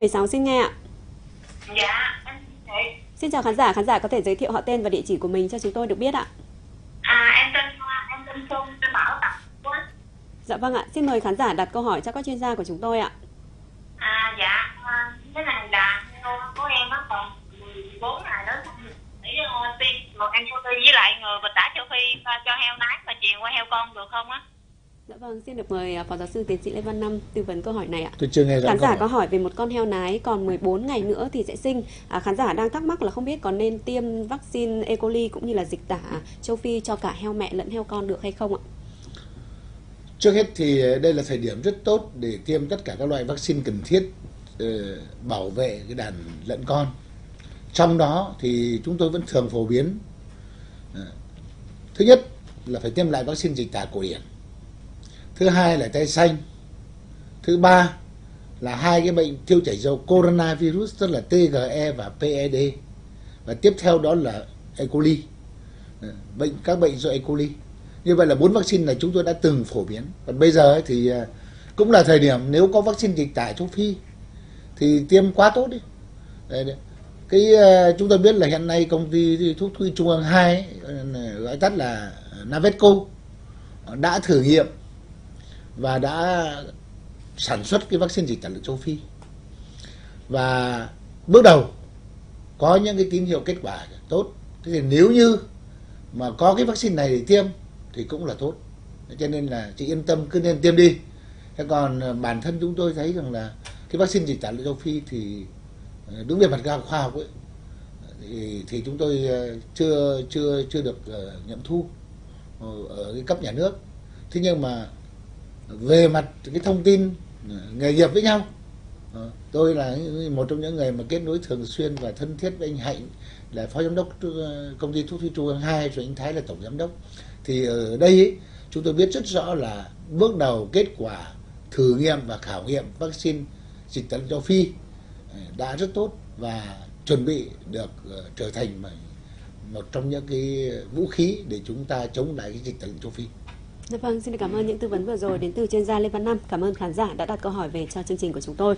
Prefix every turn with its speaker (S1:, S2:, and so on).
S1: 16 xin nghe ạ.
S2: Dạ, em.
S1: Xin chào khán giả, khán giả có thể giới thiệu họ tên và địa chỉ của mình cho chúng tôi được biết ạ.
S2: À, em tên em tên Xuân, em bảo tập.
S1: Dạ vâng ạ, xin mời khán giả đặt câu hỏi cho các chuyên gia của chúng tôi ạ.
S2: À, dạ, cái này là của em nó còn 14 ngày nữa để tiêm một Phi với lại người bệnh tả châu Phi cho heo nái và truyền qua heo con được không á?
S1: Dạ vâng, xin được mời à, Phó Giáo sư Tiến sĩ Lê Văn Năm tư vấn câu hỏi này ạ.
S3: Tôi chưa nghe
S1: Khán giả có
S3: hỏi.
S1: về một con heo nái còn 14 ngày nữa thì sẽ sinh. À, khán giả đang thắc mắc là không biết có nên tiêm vaccine E. coli cũng như là dịch tả châu Phi cho cả heo mẹ lẫn heo con được hay không ạ?
S3: Trước hết thì đây là thời điểm rất tốt để tiêm tất cả các loại vaccine cần thiết ờ, bảo vệ cái đàn lợn con. Trong đó thì chúng tôi vẫn thường phổ biến ờ, thứ nhất là phải tiêm lại vaccine dịch tả cổ điển. Thứ hai là tay xanh. Thứ ba là hai cái bệnh tiêu chảy dầu coronavirus tức là TGE và PED. Và tiếp theo đó là E. coli. Bệnh các bệnh do E. coli. Như vậy là bốn vaccine là chúng tôi đã từng phổ biến. Còn bây giờ ấy thì à, cũng là thời điểm nếu có vaccine dịch tả châu Phi thì tiêm quá tốt đi. Đấy, đấy. Cái à, chúng tôi biết là hiện nay công ty thuốc thú y Trung ương 2 ấy, gọi tắt là Navetco đã thử nghiệm và đã sản xuất cái vaccine dịch tả lợn châu Phi. Và bước đầu có những cái tín hiệu kết quả tốt. Thế thì nếu như mà có cái vaccine này để tiêm thì cũng là tốt cho nên là chị yên tâm cứ nên tiêm đi thế còn ờ, bản thân chúng tôi thấy rằng là cái vaccine dịch tả lợn châu phi thì ờ, đúng đứng về mặt khoa học ấy thì, thì chúng tôi ờ, chưa chưa chưa được nhận nghiệm thu ở cái cấp nhà nước thế nhưng mà về mặt cái thông tin ờ, nghề nghiệp với nhau ờ, tôi là một trong những người mà kết nối thường xuyên và thân thiết với anh Hạnh là phó giám đốc ờ, công ty thuốc thủy trung ương 2 rồi anh Thái là tổng giám đốc thì ở đây ý, chúng tôi biết rất rõ là bước đầu kết quả thử nghiệm và khảo nghiệm vaccine dịch tả lợn châu Phi đã rất tốt và chuẩn bị được trở thành một trong những cái vũ khí để chúng ta chống lại cái dịch tả lợn châu Phi.
S1: Dạ vâng, xin cảm ơn những tư vấn vừa rồi đến từ chuyên gia Lê Văn Năm. Cảm ơn khán giả đã đặt câu hỏi về cho chương trình của chúng tôi.